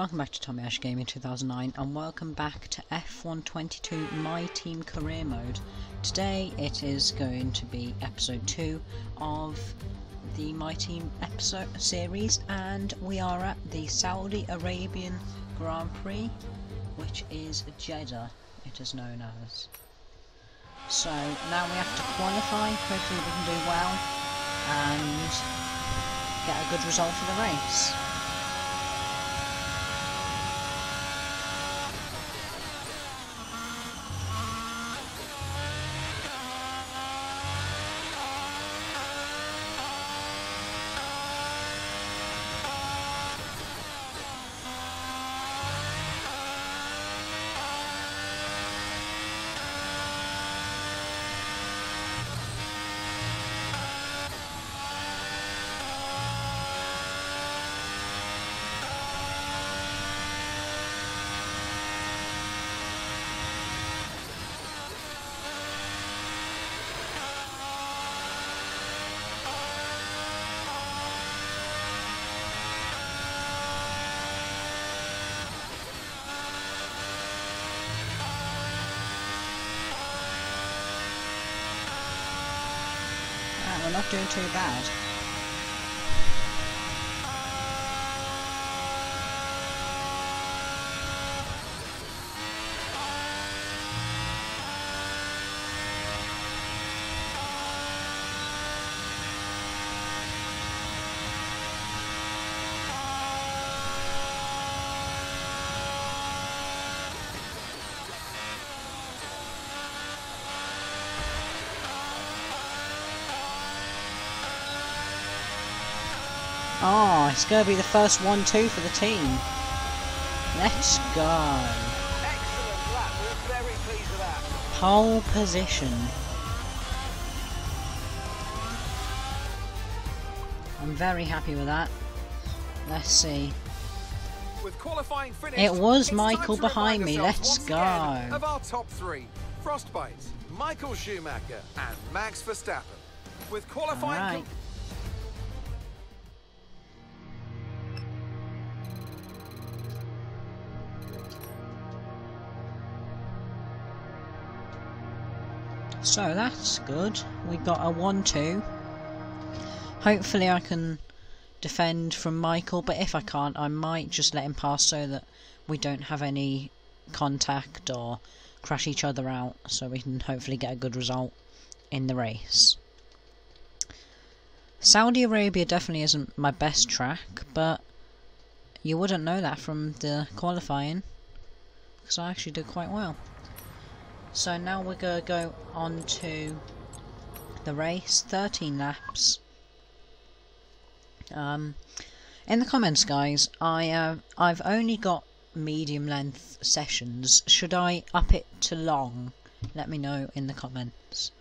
welcome back to Tommy Ash Gaming 2009 and welcome back to F1 22 My Team Career Mode. Today it is going to be episode 2 of the My Team episode series and we are at the Saudi Arabian Grand Prix which is Jeddah it is known as. So now we have to qualify, hopefully we can do well and get a good result for the race. We're not doing too bad. Oh, it's going to be the first 1-2 for the team. Let's go. Pole position. I'm very happy with that. Let's see. it was Michael behind me. Let's go. Of our top three, Frostbite, Michael Schumacher, and Max Verstappen. With qualifying. So that's good. We got a 1-2. Hopefully I can defend from Michael, but if I can't, I might just let him pass so that we don't have any contact or crash each other out, so we can hopefully get a good result in the race. Saudi Arabia definitely isn't my best track, but you wouldn't know that from the qualifying, because I actually did quite well. So now we're going to go on to the race, 13 laps. Um, in the comments, guys, I uh, I've only got medium length sessions. Should I up it to long? Let me know in the comments.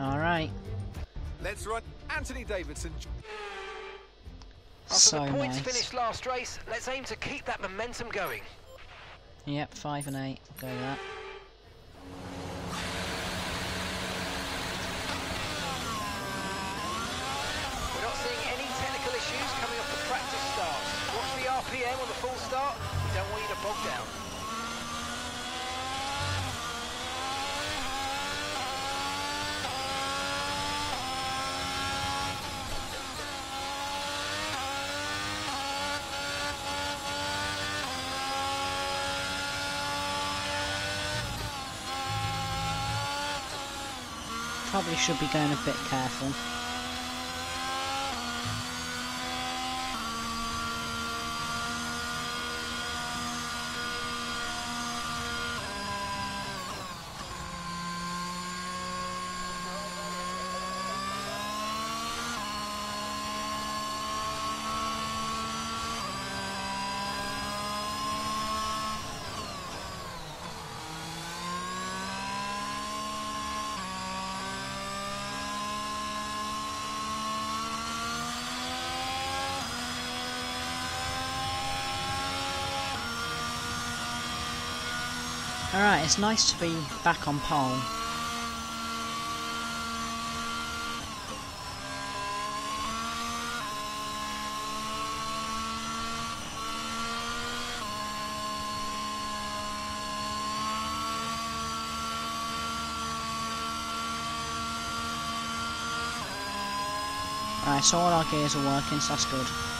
All right. Let's run Anthony Davidson. After so the points nice. finished last race, let's aim to keep that momentum going. Yep, five and eight. Go with that. We're not seeing any technical issues coming off the practice start. Watch the RPM on the full start. We don't want you to bog down. Probably should be going a bit careful. Alright, it's nice to be back on pole. Alright, so all our gears are working, so that's good.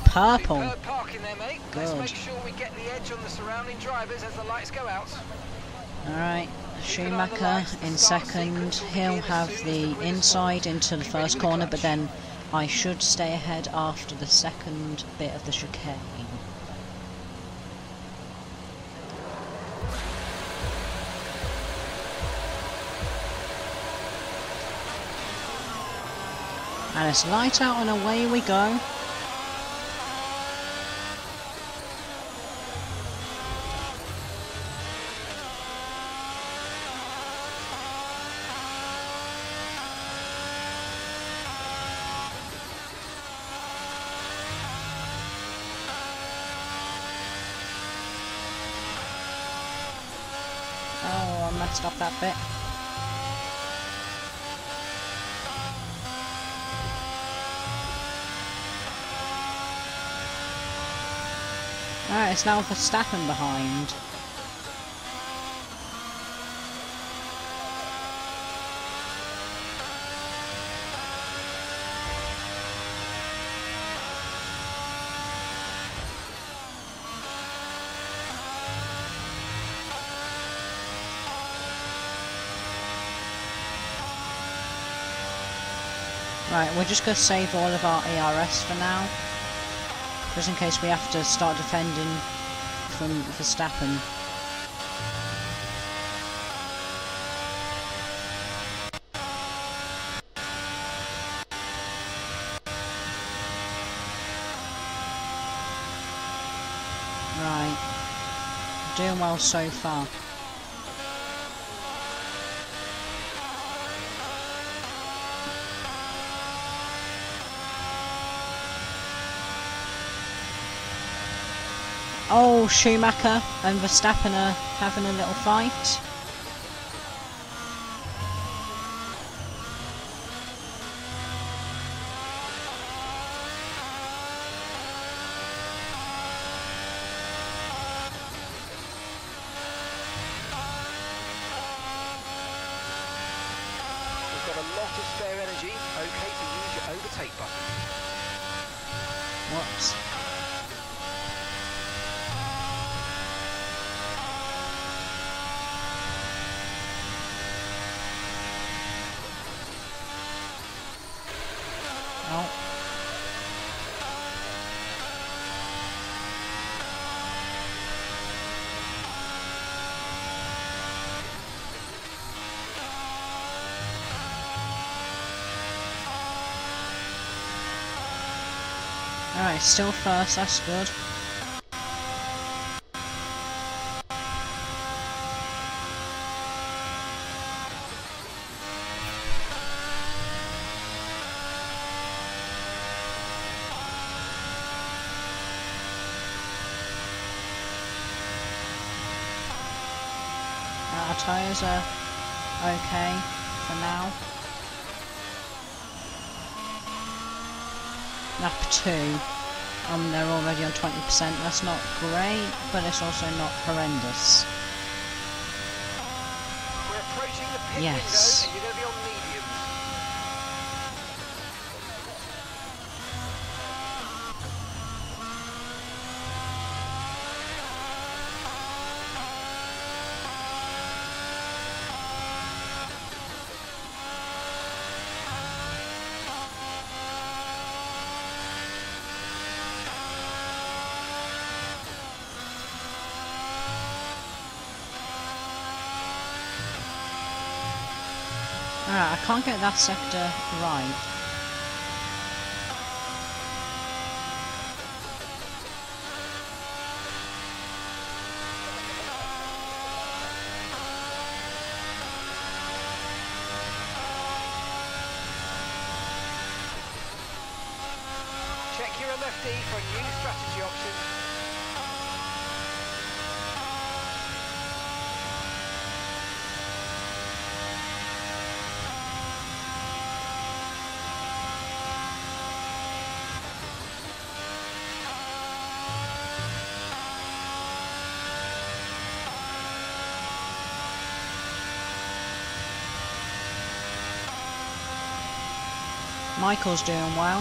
the lights go out. Alright, Schumacher in second. He'll have the inside into the first corner, but then I should stay ahead after the second bit of the chicane. And it's light out and away we go. Oh, I up. Alright, it's now for Verstappen behind. Right, we're just going to save all of our ERS for now. Just in case we have to start defending from Verstappen. Right. Doing well so far. Oh, Schumacher and Verstappen are having a little fight. We've got a lot of spare energy. Okay to use your overtake button. Whoops. Still first, that's good. Our tyres are okay for now. Lap 2. Um, they're already on 20%. That's not great, but it's also not horrendous. We're approaching the pit Yes. window and you're going to be on mediums. Alright, I can't get that sector right. Check your MFD for a new strategy option. Michael's doing well.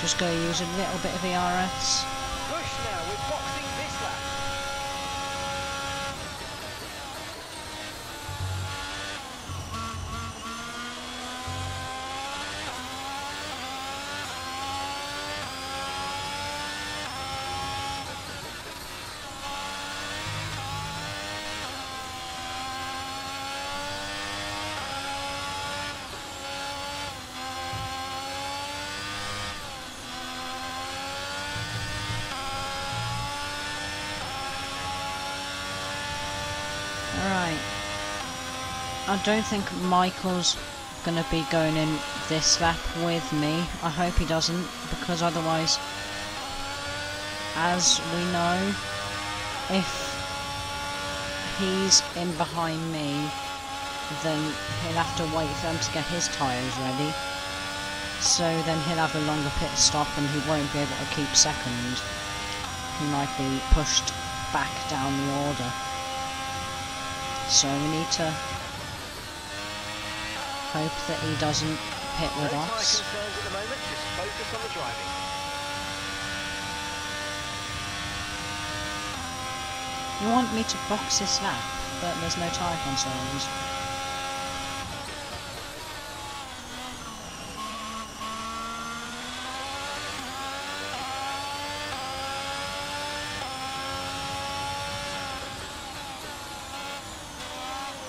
Just go use a little bit of ERS. Push now, we're boxing this lap. Alright. I don't think Michael's gonna be going in this lap with me. I hope he doesn't, because otherwise, as we know, if he's in behind me, then he'll have to wait for them to get his tyres ready. So then he'll have a longer pit stop and he won't be able to keep second. He might be pushed back down the order. So we need to hope that he doesn't pit with No us. concerns at the moment, just focus on the driving. You want me to box this lap, but there's no tyre concerns.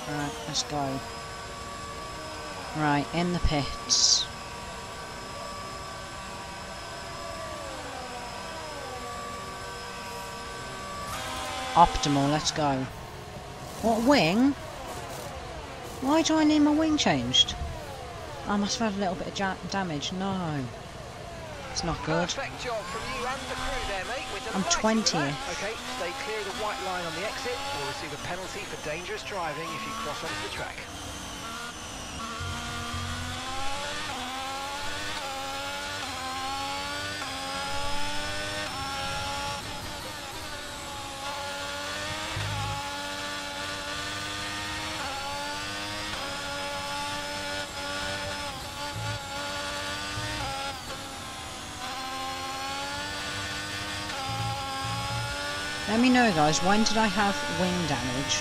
Right, let's go. Right, in the pits. Optimal, let's go. What wing? Why do I need my wing changed? I must have had a little bit of ja damage. No. It's not good. Perfect job from you and the crew there, I'm 20th. Okay, stay clear of the white line on the exit or receive a penalty for dangerous driving if you cross onto the track. Know guys, when did I have wing damage?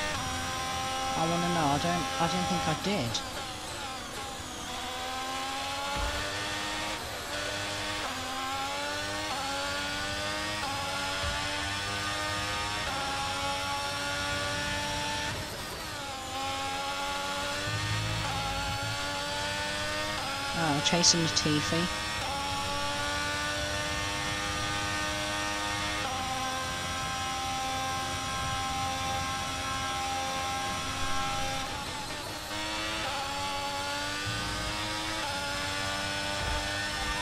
I wanna know, I don't I don't think I did. Oh, chasing Latifi.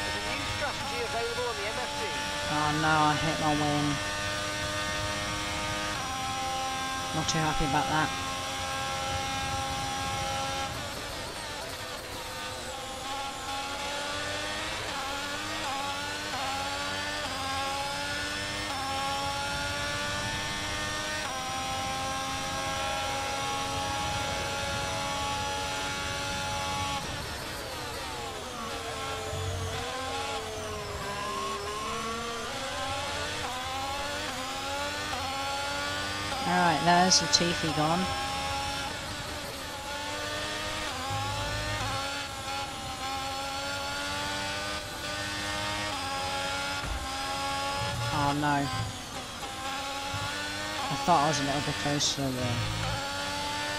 There's a new strategy available on the MFD. Oh no, I hit my wing. Happy about that. Alright, there's the Latifi gone. Oh no. I thought I was a little bit closer there.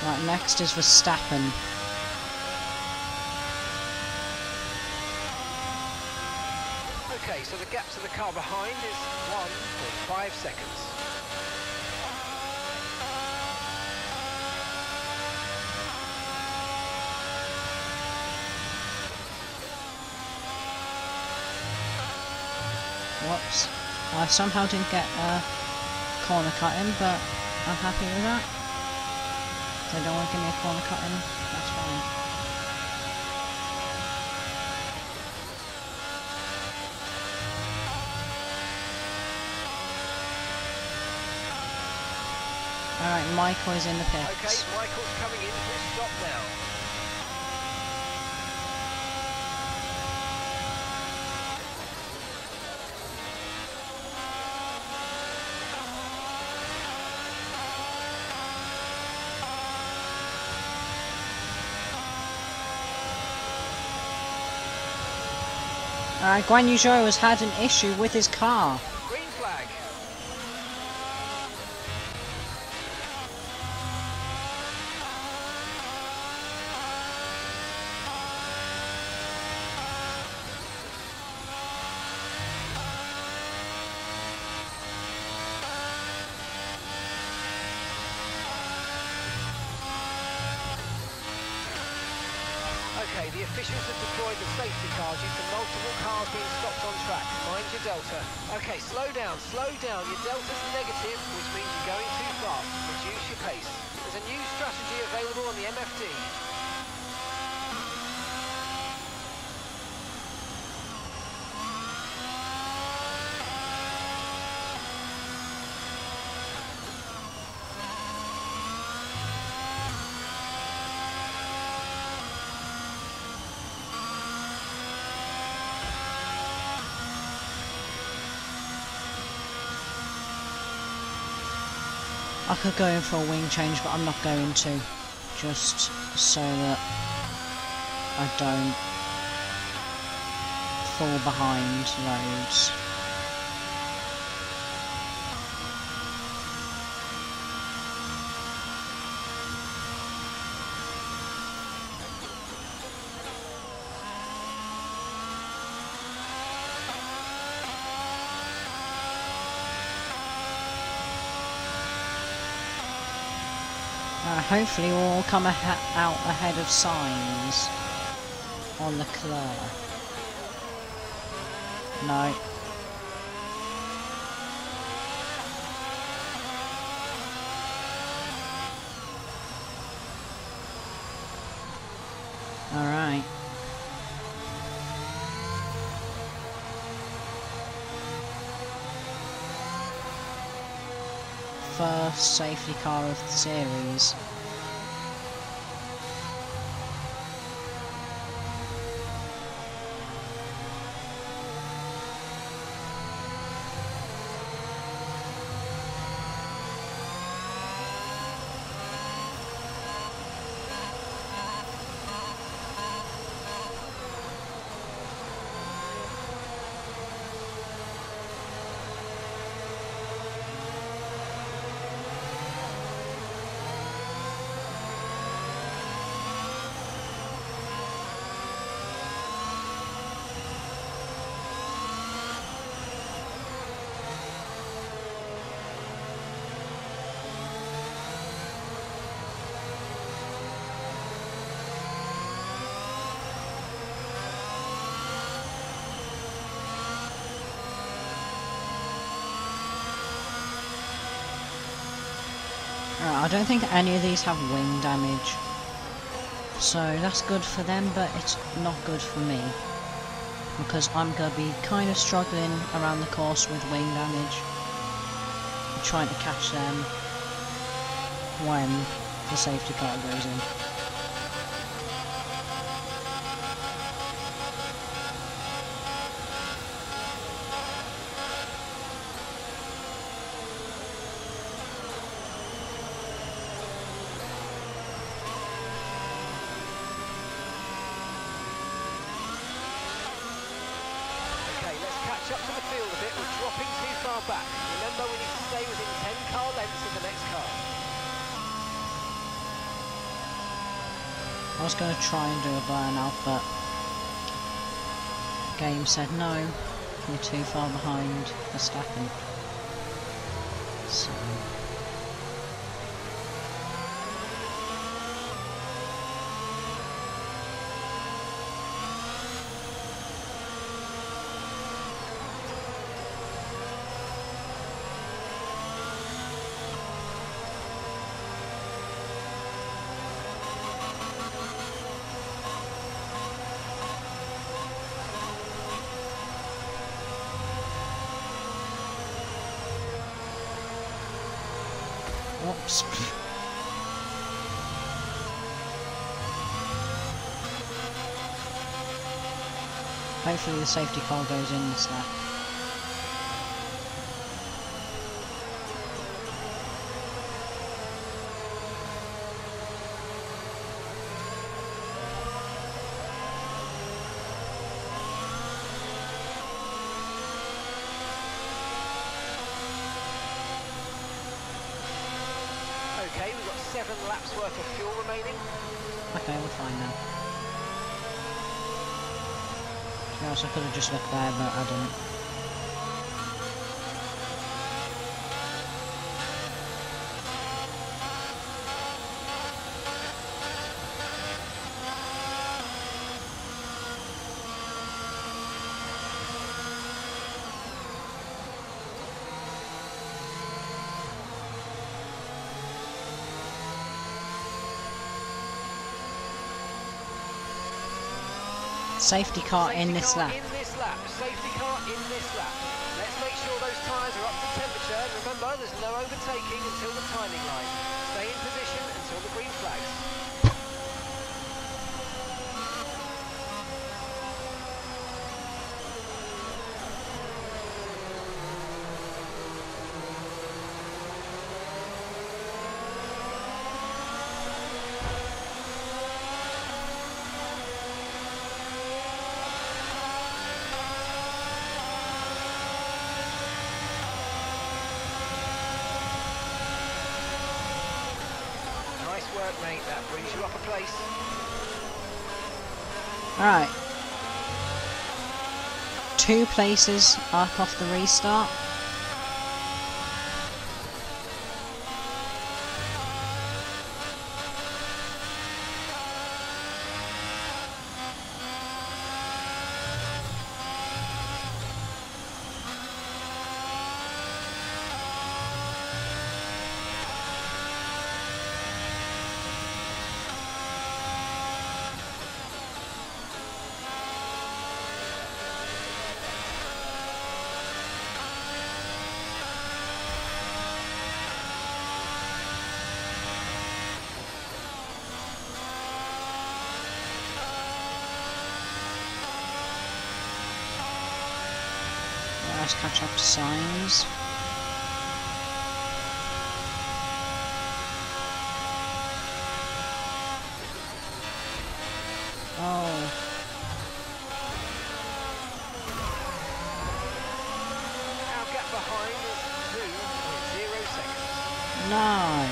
Right, next is Verstappen. Okay, so the gap to the car behind is 1.5 seconds. I somehow didn't get a corner cut in, but I'm happy with that. They don't want to give me a corner cut in, that's fine. Alright, Michael is in the Okay, pits. Michael's coming in stop now. Alright, Guan Yu Zhou has had an issue with his car. Okay, the officials have deployed the safety car due to multiple cars being stopped on track. Mind your delta. Okay, slow down, slow down. Your delta's negative, which means you're going too fast. Reduce your pace. There's a new strategy available on the MFD. I could go in for a wing change, but I'm not going to. Just so that I don't fall behind loads. Uh, hopefully we'll come ahe out ahead of Sainz on the Leclerc. No. Alright. First safety car of the series. Don't think any of these have wing damage. So that's good for them, but it's not good for me. Because I'm going to be kind of struggling around the course with wing damage. Trying to catch them when the safety car goes in. Okay, let's catch up to the field a bit. We're dropping too far back. Remember, we need to stay within 10 car lengths of the next car. I was going to try and do a burnout, but game said no, you're too far behind Verstappen. So. Hopefully the safety car goes in this lap. Okay, we've got seven laps worth of fuel remaining. Okay, we're fine now. Honest, I could have just looked there, but I didn't. Safety car Safety in this car lap. In this lap. Safety car in this lap. Let's make sure those tyres are up to temperature. Remember, there's no overtaking until the timing line. Stay in position until the green flags. Nice work, mate. That brings you up a place. Alright. Two places up off the restart. Let's catch up to Sainz. Oh, Our gap behind is 2.0 seconds. no.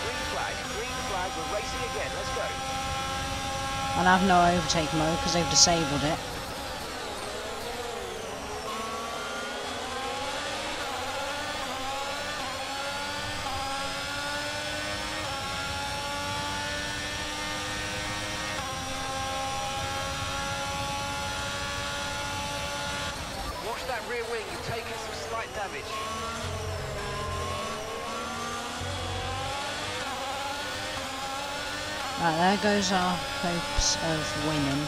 Green flag, green flag. We're racing again. Let's go. And I have no overtake mode because they've disabled it. That rear wing. You've taken some slight damage. Right, there goes our hopes of winning.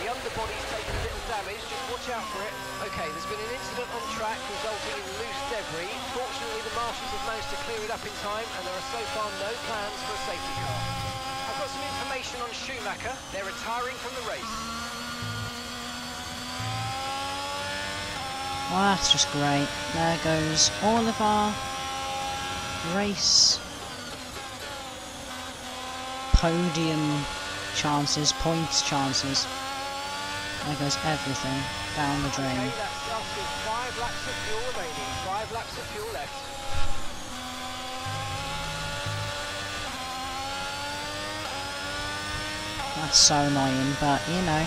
The underbody's taken a little damage, just watch out for it. Okay, there's been an incident on track resulting in loose debris. Fortunately, the marshals have managed to clear it up in time, and there are so far no plans for a safety car. I've got some information on Schumacher. They're retiring from the race. Oh, that's just great. There goes all of our race podium chances, points chances. There goes everything down the drain. Okay, That's so annoying, but you know.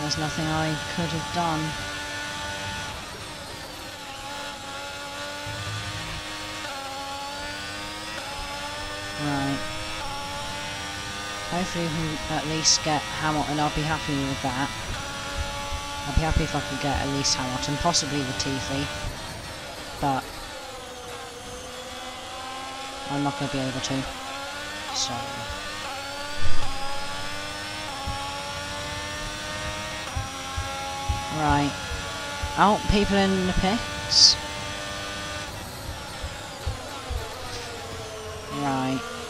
There's nothing I could have done. Right. Hopefully we can at least get Hamilton, I'll be happy with that. I'd be happy if I could get at least Hamilton, possibly the T3. I'm not going to be able to. So. Right. Oh, people in the pits. Right.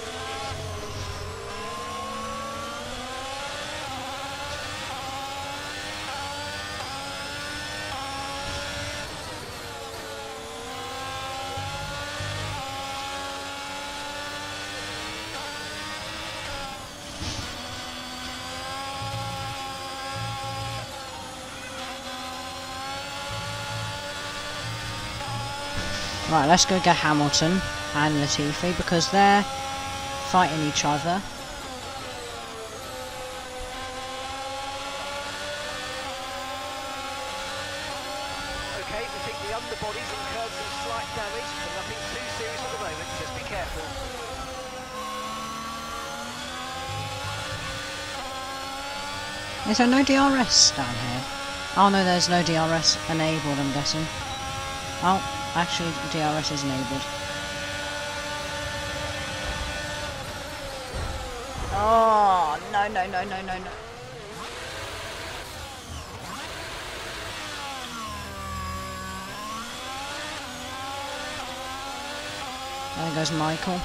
Right, let's go get Hamilton and Latifi because they're fighting each other. Okay, we think the underbody's incurred some slight damage, but nothing too serious at the moment. Just be careful. Is there no DRS down here? Oh no, there's no DRS enabled, I'm guessing. Oh, actually DRS is enabled. Oh, no, no, no, no, no, no. There goes Michael.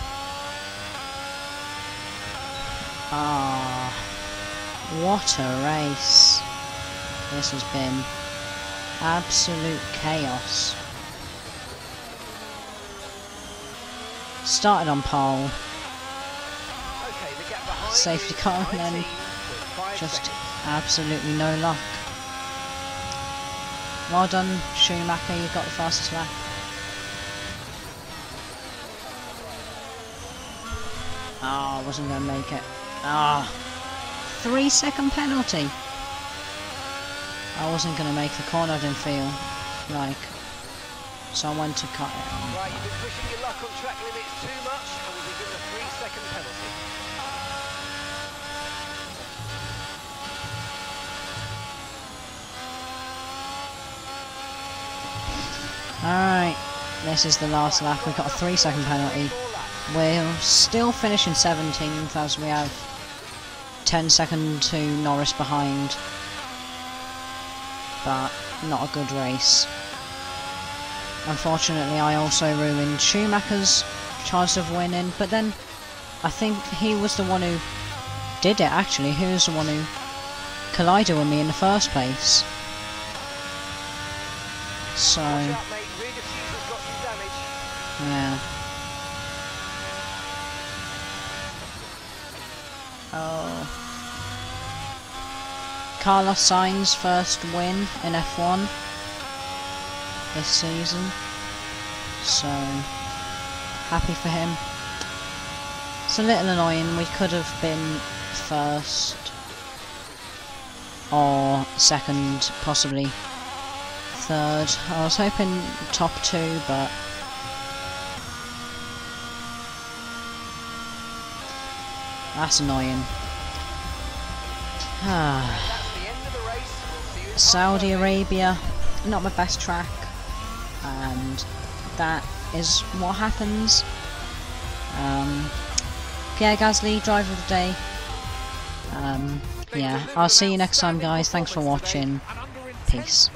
Ah, what a race. This has been absolute chaos. Started on pole, Safety car and then just absolutely no luck. Well done, Schumacher, you got the fastest lap. Oh, I wasn't going to make it. Ah, three second penalty. I wasn't going to make the corner, I didn't feel like. So I went to cut it. Right, you've been pushing your luck on track limits too much and we'll be given a three second penalty. Alright, this is the last lap. We've got a three second penalty. We're still finishing 17th as we have 10 second to Norris behind. But not a good race. Unfortunately, I also ruined Schumacher's chance of winning, but then I think he was the one who did it actually. He was the one who collided with me in the first place. So, out, mate. Rear diffuser's got you damaged. yeah. Oh. Carlos Sainz first win in F1 this season. So happy for him. It's a little annoying. We could have been first or second, possibly third. I was hoping top two, but that's annoying. Ah. That's the end of the race. We'll see you in Saudi Arabia, not my best track, and that is what happens. Um, Pierre Gasly, driver of the day. Um, yeah, I'll see you next time, guys. Thanks for watching. Peace.